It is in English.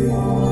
Oh.